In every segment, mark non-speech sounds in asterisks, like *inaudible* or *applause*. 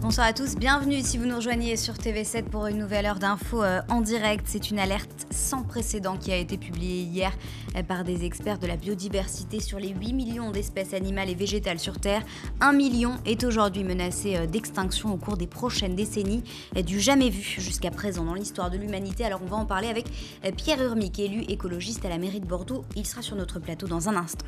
Bonsoir à tous, bienvenue si vous nous rejoignez sur TV7 pour une nouvelle heure d'infos euh, en direct. C'est une alerte sans précédent qui a été publiée hier euh, par des experts de la biodiversité sur les 8 millions d'espèces animales et végétales sur Terre. 1 million est aujourd'hui menacé euh, d'extinction au cours des prochaines décennies, du jamais vu jusqu'à présent dans l'histoire de l'humanité. Alors on va en parler avec Pierre Urmic, élu écologiste à la mairie de Bordeaux. Il sera sur notre plateau dans un instant.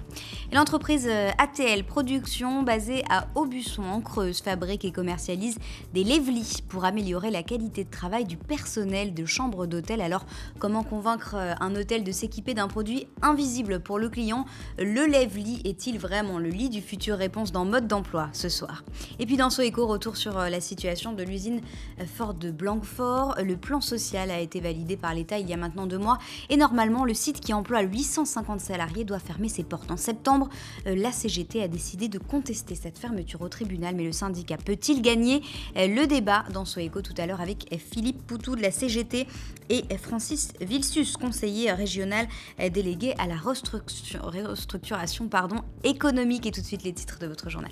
L'entreprise ATL Production, basée à Aubusson en Creuse, fabrique et commercialise des lèvres-lits pour améliorer la qualité de travail du personnel de chambre d'hôtel. Alors, comment convaincre euh, un hôtel de s'équiper d'un produit invisible pour le client Le lève-lit est-il vraiment le lit du futur? Réponse dans mode d'emploi ce soir. Et puis dans Soeco, retour sur euh, la situation de l'usine euh, Ford de Blanquefort. Le plan social a été validé par l'État il y a maintenant deux mois et normalement le site qui emploie 850 salariés doit fermer ses portes. En septembre, la CGT a décidé de contester cette fermeture au tribunal, mais le syndicat peut-il gagner? Euh, le débat dans Soeco tout à l'heure avec euh, Philippe Poutou de la CGT et euh, Francis Vilsus, conseiller régional délégué à la restructuration économique. Et tout de suite les titres de votre journal.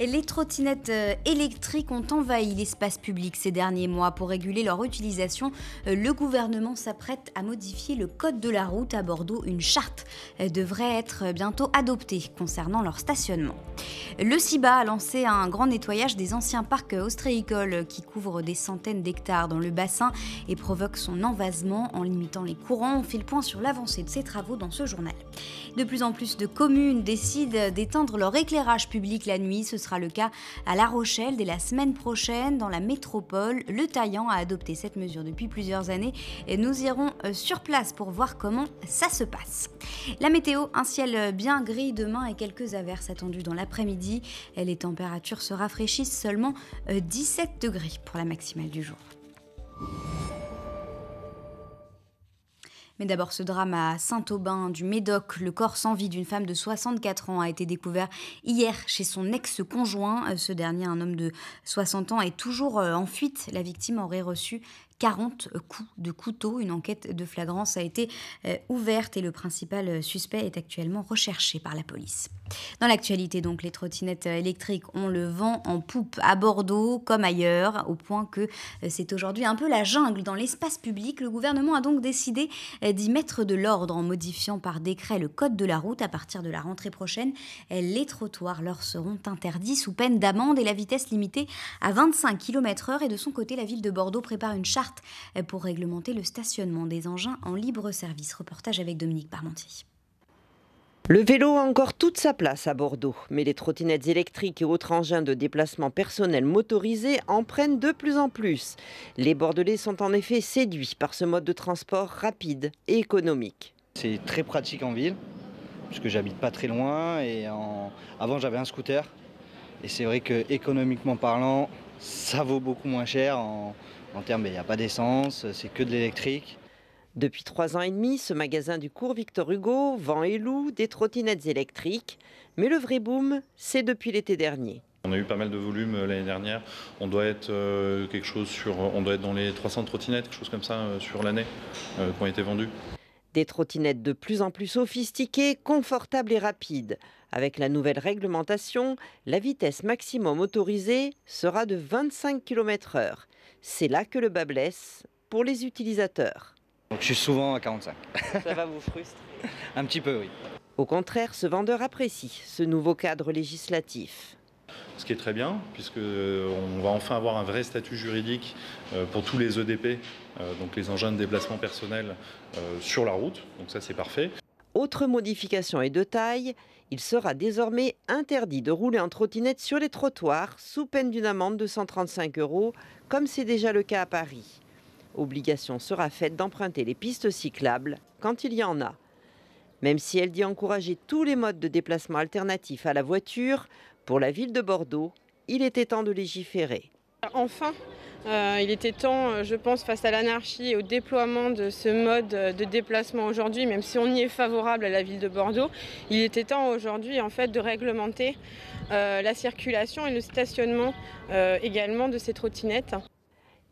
Les trottinettes euh, électriques ont envahi l'espace public ces derniers mois. Pour réguler leur utilisation, euh, le gouvernement s'apprête à modifier le code de la route à Bordeaux. Une charte euh, devrait être bientôt adoptée concernant leur stationnement. Le CIBA a lancé un grand nettoyage des anciens parcs ostréicoles qui couvrent des centaines d'hectares dans le bassin et provoque son envasement en limitant les courants. On fait le point sur l'avancée de ces travaux dans ce journal. De plus en plus de communes décident d'éteindre leur éclairage public la nuit sera le cas à La Rochelle dès la semaine prochaine dans la métropole. Le Taillant a adopté cette mesure depuis plusieurs années et nous irons euh, sur place pour voir comment ça se passe. La météo, un ciel bien gris demain et quelques averses attendues dans l'après-midi. Les températures se rafraîchissent seulement 17 euh, degrés pour la maximale du jour. Mais d'abord, ce drame à Saint-Aubin du Médoc, le corps sans vie d'une femme de 64 ans a été découvert hier chez son ex-conjoint. Ce dernier, un homme de 60 ans, est toujours euh, en fuite. La victime aurait reçu 40 coups de couteau. Une enquête de flagrance a été euh, ouverte et le principal euh, suspect est actuellement recherché par la police. Dans l'actualité, donc, les trottinettes euh, électriques ont le vent en poupe à Bordeaux comme ailleurs, au point que c'est aujourd'hui un peu la jungle dans l'espace public. Le gouvernement a donc décidé d'y mettre de l'ordre en modifiant par décret le code de la route. À partir de la rentrée prochaine, les trottoirs leur seront interdits sous peine d'amende et la vitesse limitée à 25 km/h. Et de son côté, la ville de Bordeaux prépare une charte pour réglementer le stationnement des engins en libre service. Reportage avec Dominique Parmentier. Le vélo a encore toute sa place à Bordeaux, mais les trottinettes électriques et autres engins de déplacement personnel motorisés en prennent de plus en plus. Les Bordelais sont en effet séduits par ce mode de transport rapide et économique. C'est très pratique en ville, puisque j'habite pas très loin et avant j'avais un scooter. Et c'est vrai que économiquement parlant, ça vaut beaucoup moins cher en, en termes, il n'y a pas d'essence, c'est que de l'électrique. Depuis trois ans et demi, ce magasin du cours Victor Hugo vend et loue des trottinettes électriques. Mais le vrai boom, c'est depuis l'été dernier. On a eu pas mal de volume euh, l'année dernière. On doit être euh, quelque chose sur, on doit être dans les 300 trottinettes, quelque chose comme ça euh, sur l'année qui ont été vendues. Des trottinettes de plus en plus sophistiquées, confortables et rapides. Avec la nouvelle réglementation, la vitesse maximum autorisée sera de 25 km/h. C'est là que le bas blesse pour les utilisateurs. je suis souvent à 45. Ça va vous frustrer *laughs* Un petit peu, oui. Au contraire, ce vendeur apprécie ce nouveau cadre législatif. Ce qui est très bien, puisqu'on euh, va enfin avoir un vrai statut juridique euh, pour tous les EDP, euh, donc les engins de déplacement personnel sur la route. Donc ça, c'est parfait. Autre modification et de taille, il sera désormais interdit de rouler en trottinette sur les trottoirs sous peine d'une amende de 135 euros comme c'est déjà le cas à Paris. Obligation sera faite d'emprunter les pistes cyclables quand il y en a. Même si elle dit encourager tous les modes de déplacement alternatifs à la voiture, pour la ville de Bordeaux, il était temps de légiférer. Enfin, euh, il était temps, euh, je pense, face à l'anarchie et au déploiement de ce mode de déplacement aujourd'hui, même si on y est favorable à la ville de Bordeaux, il était temps aujourd'hui en fait de réglementer euh, la circulation et le stationnement également de ces trottinettes.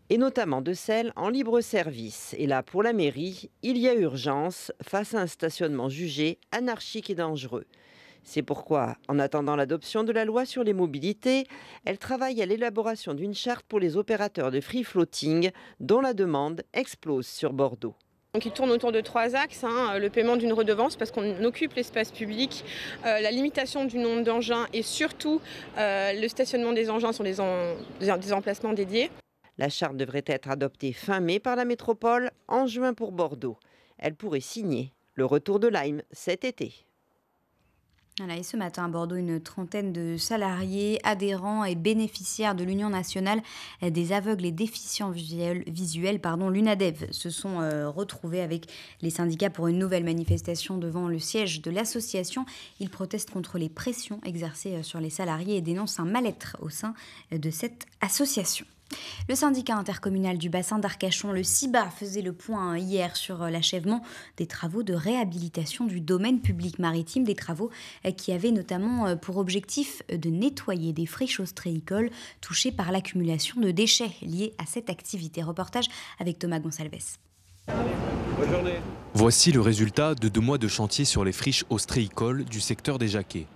Et notamment de celles en libre service. Et là, pour la mairie, il y a urgence face à un stationnement jugé anarchique et dangereux. C'est pourquoi, en attendant l'adoption de la loi sur les mobilités, elle travaille à l'élaboration d'une charte pour les opérateurs de free floating dont la demande explose sur Bordeaux. Donc, il tourne autour de trois axes. Hein. le paiement d'une redevance parce qu'on occupe l'espace public, euh, la limitation du nombre d'engins et surtout euh, le stationnement des engins sur des, des emplacements dédiés. La charte devrait être adoptée fin mai par la métropole, en juin pour Bordeaux. Elle pourrait signer le retour de Lyme cet été ce matin à Bordeaux, une trentaine de salariés, adhérents et bénéficiaires de l'Union nationale des aveugles et déficients visuels, pardon, l'UNADEV, se sont euh, retrouvés avec les syndicats pour une nouvelle manifestation devant le siège de l'association. Ils protestent contre les pressions exercées euh, sur les salariés et dénoncent un mal-être au sein de cette association. Le syndicat intercommunal du bassin d'Arcachon, le CIBA, faisait le point hier sur l'achèvement des travaux de réhabilitation du domaine public maritime, des travaux qui avaient notamment euh, pour objectif de nettoyer des friches ostréicoles touchées par l'accumulation de déchets liés à cette activité. Reportage avec Thomas Gonsalves. Voici le résultat de deux mois de chantier sur les friches ostréicoles du secteur des Jacquets.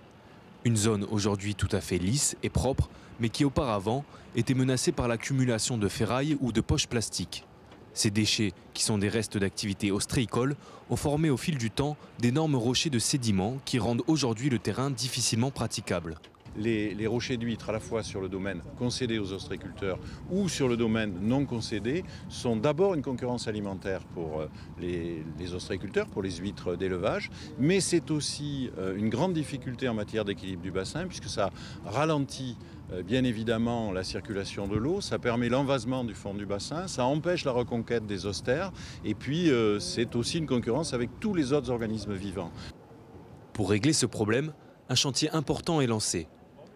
Une zone aujourd'hui tout à fait lisse et propre mais qui auparavant étaient menacés par l'accumulation de ferraille ou de poches plastiques. Ces déchets, qui sont des restes d'activités ostréicoles, ont formé au fil du temps d'énormes rochers de sédiments qui rendent aujourd'hui le terrain difficilement praticable les, rochers d'huîtres, à la fois sur le domaine concédé aux ostréiculteurs ou sur le domaine non concédé, sont d'abord une concurrence alimentaire pour euh, les, les ostréiculteurs, pour les huîtres d'élevage, mais c'est aussi euh, une grande difficulté en matière d'équilibre du bassin, puisque ça ralentit bien évidemment la circulation de l'eau, ça permet l'envasement du fond du bassin, ça empêche la reconquête des austères, et puis c'est aussi une concurrence avec tous les autres organismes vivants. Pour régler ce problème, un chantier important est lancé.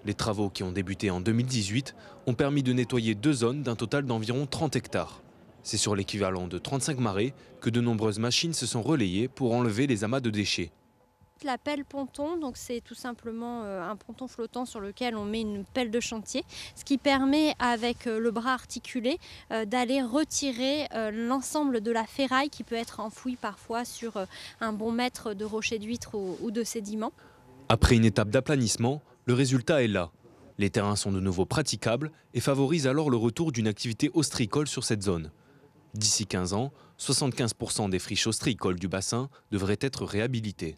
Les travaux qui ont débuté en 2018 ont permis de nettoyer deux zones d'un total d'environ 30 hectares. C'est sur l'équivalent de 35 marées que de nombreuses machines se sont relayées pour enlever les amas de déchets. La pelle ponton, donc c'est tout simplement euh, un ponton flottant sur lequel on met une pelle de chantier, ce qui permet avec euh, le bras articulé euh, d'aller retirer l'ensemble de la ferraille qui peut être enfouie parfois sur un bon mètre de rocher d'huître ou de sédiments. Après une étape d'aplanissement, le résultat est là. Les terrains sont de nouveau praticables et favorisent alors le retour d'une activité ostricole sur cette zone. D'ici 15 ans, 75% des friches ostricoles du bassin devraient être réhabilitées.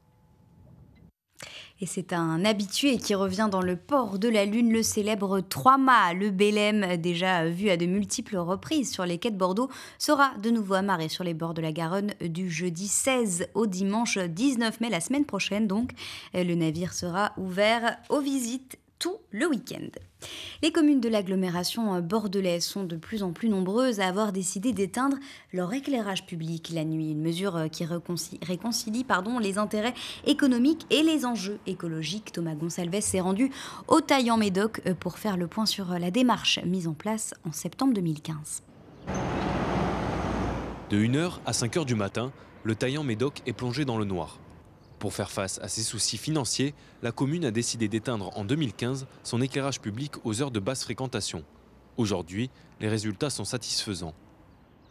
Et c'est un habitué qui revient dans le port de la Lune, le célèbre Trois-Mâts. Le Bélème, déjà vu à de multiples reprises sur les quais de Bordeaux, sera de nouveau amarré sur les bords de la Garonne du jeudi 16 au dimanche 19 mai, la semaine prochaine donc. Le navire sera ouvert aux visites tout le week-end. Les communes de l'agglomération bordelaise sont de plus en plus nombreuses à avoir décidé d'éteindre leur éclairage public la nuit, une mesure qui réconcilie, pardon, les intérêts économiques et les enjeux écologiques. Thomas Gonsalves s'est rendu au Taillant Médoc pour faire le point sur la démarche mise en place en septembre 2015. De 1h à 5h du matin, le Taillant Médoc est plongé dans le noir. Pour faire face à ces soucis financiers, la commune a décidé d'éteindre en 2015 son éclairage public aux heures de basse fréquentation. Aujourd'hui, les résultats sont satisfaisants.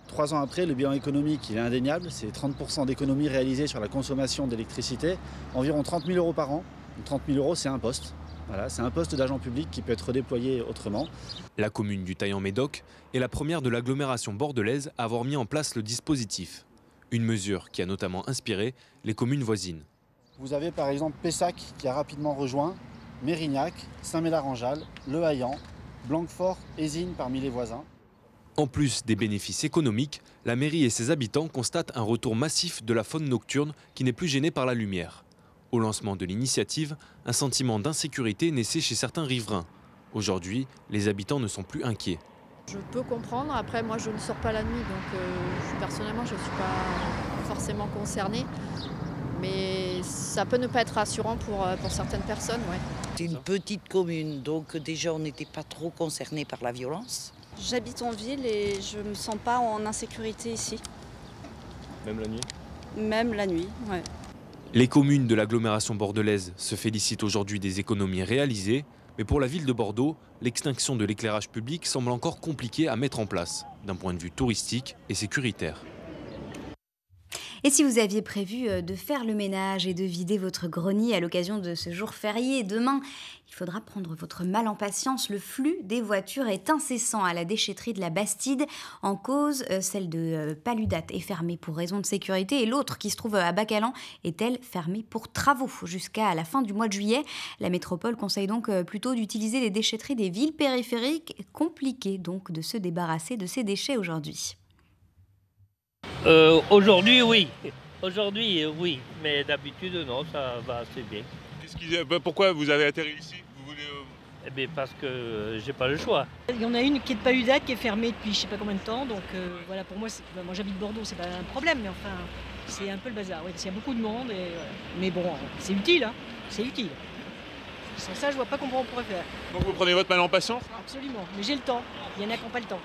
Trois ans après, le bilan économique il est indéniable. C'est 30% d'économies réalisées sur la consommation d'électricité, environ 30 000 euros par an. 30 000 euros, c'est un poste. Voilà, c'est un poste d'agent public qui peut être redéployé autrement. La commune du Taillant-Médoc est la première de l'agglomération bordelaise à avoir mis en place le dispositif. Une mesure qui a notamment inspiré les communes voisines. Vous avez par exemple Pessac qui a rapidement rejoint, Mérignac, Saint-Mélarangeal, Le Haillan, Blanquefort, Hésine parmi les voisins. En plus des bénéfices économiques, la mairie et ses habitants constatent un retour massif de la faune nocturne qui n'est plus gênée par la lumière. Au lancement de l'initiative, un sentiment d'insécurité naissait chez certains riverains. Aujourd'hui, les habitants ne sont plus inquiets. Je peux comprendre, après moi je ne sors pas la nuit, donc euh, personnellement je ne suis pas forcément concernée mais ça peut ne pas être rassurant pour, euh, pour certaines personnes. C'est une petite commune, donc déjà on n'était pas trop concerné par la violence. J'habite en ville et je ne me sens pas en insécurité ici. Même la nuit? Même la nuit, ouais. Les communes de l'agglomération bordelaise se félicitent aujourd'hui des économies réalisées, mais pour la ville de Bordeaux, l'extinction de l'éclairage public semble encore compliquée à mettre en place, d'un point de vue touristique et sécuritaire. Et si vous aviez prévu euh, de faire le ménage et de vider votre grenier à l'occasion de ce jour férié demain, il faudra prendre votre mal en patience. Le flux des voitures est incessant à la déchetterie de la Bastide. En cause, euh, celle de euh, Paludat est fermée pour raison de sécurité et l'autre qui se trouve à Bacalan est elle fermée pour travaux jusqu'à la fin du mois de juillet? La métropole conseille donc plutôt d'utiliser les déchetteries des villes périphériques. Compliqué donc de se débarrasser de ces déchets aujourd'hui. Euh, aujourd'hui, oui. Aujourd'hui, euh, oui. Mais d'habitude, non, ça va assez bien. Ben, pourquoi vous avez atterri ici? Vous voulez, euh, Eh bien, parce que j'ai pas le choix. Il y en a une qui est de Paludate, qui est fermée depuis je sais pas combien de temps. Donc voilà, pour moi, ben, moi j'habite Bordeaux, c'est pas un problème, mais enfin, c'est un peu le bazar. Oui, parce qu'il y a beaucoup de monde. Et, mais bon, c'est utile, hein. c'est utile. Sans ça, je vois pas comment on pourrait faire. Donc vous prenez votre mal en patience? Absolument, mais j'ai le temps. Il y en a qui n'ont pas le temps.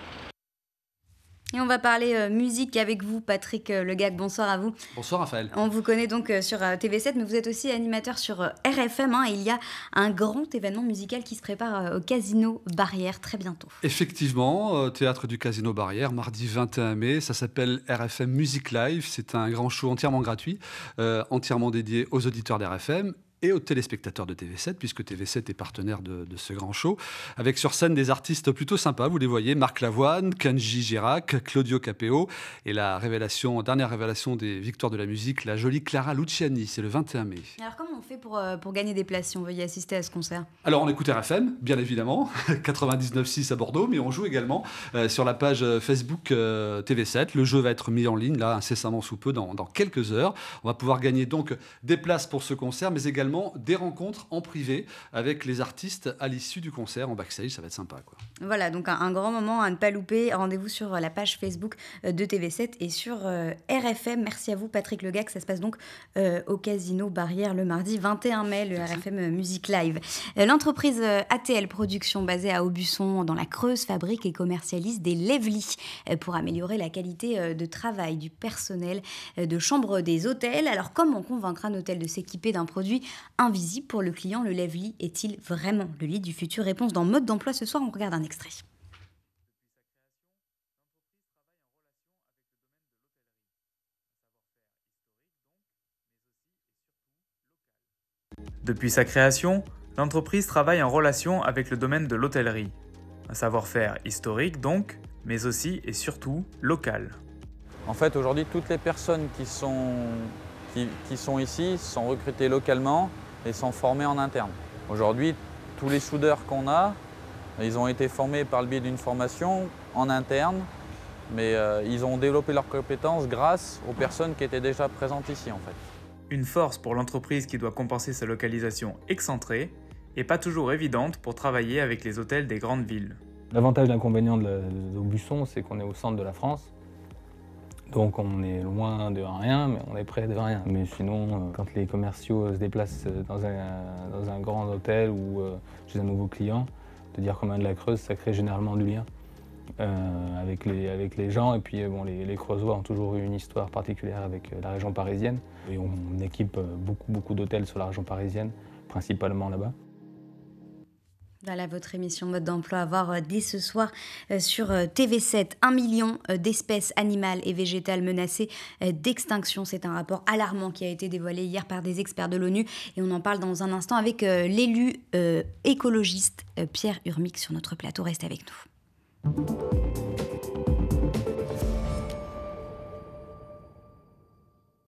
Et on va parler euh, musique avec vous, Patrick euh, Legac. Bonsoir à vous. Bonsoir, Raphaël. On vous connaît donc euh, sur TV7, mais vous êtes aussi animateur sur RFM. Hein, et il y a un grand événement musical qui se prépare au Casino Barrière très bientôt. Effectivement, théâtre du Casino Barrière, mardi 21 mai. Ça s'appelle RFM Music Live. C'est un grand show entièrement gratuit, entièrement dédié aux auditeurs d'RFM et aux téléspectateurs de TV7, puisque TV7 est partenaire de, ce grand show, avec sur scène des artistes plutôt sympas, vous les voyez, Marc Lavoine, Kanji Girac, Claudio Capeo, et la révélation, dernière révélation des victoires de la musique, la jolie Clara Luciani, c'est le 21 mai. Alors comment on fait pour, euh, pour gagner des places si on veut y assister à ce concert? Alors on écoute RFM, bien évidemment, *laughs* 99.6 à Bordeaux, mais on joue également euh, sur la page euh, Facebook TV7. Le jeu va être mis en ligne, là, incessamment sous peu, dans, dans quelques heures. On va pouvoir gagner donc des places pour ce concert, mais également des rencontres en privé avec les artistes à l'issue du concert en backstage. Ça va être sympa. Quoi. Voilà, donc un, grand moment à ne pas louper. Rendez-vous sur euh, la page Facebook euh, de TV7 et sur euh, RFM. Merci à vous, Patrick Legac. Ça se passe donc au Casino Barrière le mardi 21 mai, le RFM Music Live. L'entreprise ATL Production, basée à Aubusson, dans la Creuse, fabrique et commercialise des lève-lits pour améliorer la qualité de travail du personnel de chambre des hôtels. Alors, comment convaincre un hôtel de s'équiper d'un produit invisible pour le client. Le lève-lit est-il vraiment le lit du futur? Réponse dans mode d'emploi ce soir. On regarde un extrait. Depuis sa création, l'entreprise travaille en relation avec le domaine de l'hôtellerie. Un savoir-faire historique donc, mais aussi et surtout local. En fait, aujourd'hui, toutes les personnes qui sont qui, sont ici sont recrutés localement et sont formés en interne. Aujourd'hui, tous les soudeurs qu'on a, ils ont été formés par le biais d'une formation en interne, mais euh, ils ont développé leurs compétences grâce aux personnes qui étaient déjà présentes ici en fait. Une force pour l'entreprise qui doit compenser sa localisation excentrée et pas toujours évidente pour travailler avec les hôtels des grandes villes. L'avantage et l'inconvénient de, de Busson, c'est qu'on est au centre de la France donc on est loin de rien, mais on est près de rien. Mais sinon, euh, quand les commerciaux se déplacent dans un, grand hôtel ou euh, chez un nouveau client, de dire un de la Creuse, ça crée généralement du lien euh, avec, les, gens. Et puis les, les Creusois ont toujours eu une histoire particulière avec la région parisienne. Et on équipe beaucoup d'hôtels sur la région parisienne, principalement là-bas. Voilà votre émission mode d'emploi à voir euh, dès ce soir euh, sur euh, TV7. Un million d'espèces animales et végétales menacées d'extinction. C'est un rapport alarmant qui a été dévoilé hier par des experts de l'ONU et on en parle dans un instant avec l'élu écologiste Pierre Urmic sur notre plateau. Restez avec nous.